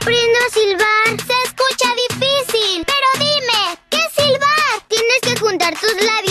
aprendo a silbar. Se escucha difícil. Pero dime, ¿qué es silbar? Tienes que juntar tus labios